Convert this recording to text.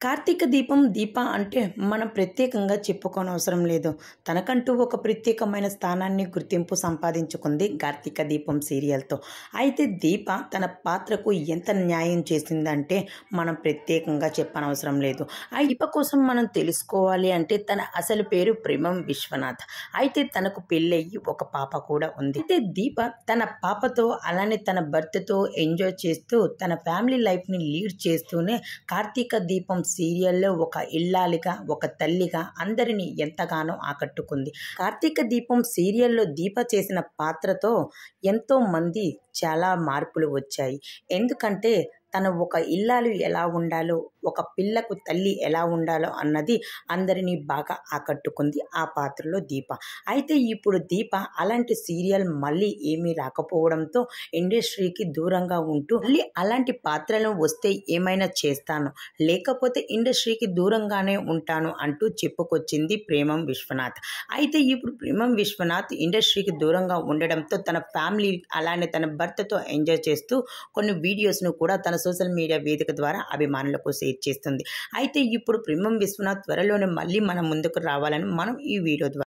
కార్తీక దీపం దీప అంటే మనం ప్రత్యేకంగా చెప్పుకోనవసరం లేదు. తనకంటూ ఒక ప్రత్యేకమైన స్థానాన్ని గుర్తింపు సంపాదించుకుంది కార్తీక దీపం సీరియల్తో. అయితే దీప తన పాత్రకు ఎంత న్యాయం చేసిందంటే మనం ప్రత్యేకంగా చెప్పనవసరం లేదు. ఆ దీప కోసం మనం తెలుసుకోవాలి అంటే తన అసలు పేరు ప్రేమం విశ్వనాథ్. అయితే తనకు పెళ్ళయ్యి ఒక పాప కూడా ఉంది. అయితే దీప తన పాపతో అలానే తన భర్తతో ఎంజాయ్ చేస్తూ తన ఫ్యామిలీ లైఫ్ని లీడ్ చేస్తూనే కార్తీక దీపం సీరియల్లో ఒక ఇల్లాలిగా ఒక తల్లిగా అందరినీ ఎంతగానో ఆకట్టుకుంది. కార్తీక దీపం సీరియల్లో దీప చేసిన పాత్రతో ఎంతో మంది చాలా మార్పులు వచ్చాయి. ఎందుకంటే తను ఒక ఇల్లాలు ఎలా ఉండాలో ఒక పిల్లకు తల్లి ఎలా ఉండాలో అన్నది అందరినీ బాగా ఆకట్టుకుంది ఆ పాత్రలో దీప. అయితే ఇప్పుడు దీప అలాంటి సీరియల్ మళ్ళీ ఏమీ రాకపోవడంతో ఇండస్ట్రీకి దూరంగా ఉంటూ మళ్ళీ అలాంటి పాత్రలు వస్తే ఏమైనా చేస్తాను లేకపోతే ఇండస్ట్రీకి దూరంగానే ఉంటాను అంటూ చెప్పుకొచ్చింది ప్రేమం విశ్వనాథ్. అయితే ఇప్పుడు ప్రేమం విశ్వనాథ్ ఇండస్ట్రీకి దూరంగా ఉండడంతో తన ఫ్యామిలీ అలానే తన భర్తతో ఎంజాయ్ చేస్తూ కొన్ని వీడియోస్ను కూడా తన సోషల్ మీడియా వేదిక ద్వారా అభిమానులకు షేర్ చేస్తుంది. అయితే ఇప్పుడు ప్రేమం విశ్వనాథ్ త్వరలోనే మళ్ళీ మన ముందుకు రావాలని మనం ఈ వీడియో ద్వారా